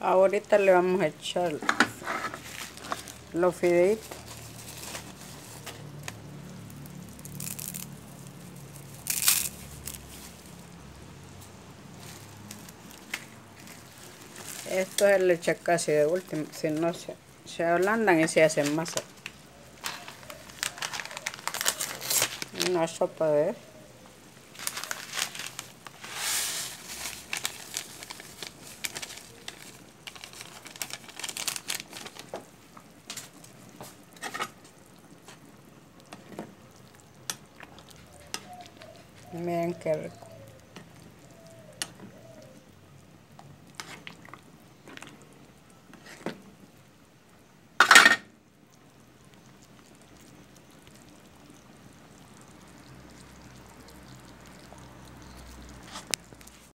Ahorita le vamos a echar los fideitos. Esto es leche casi de último, si no se, se ablandan y se hacen masa. Una sopa de Miren qué rico.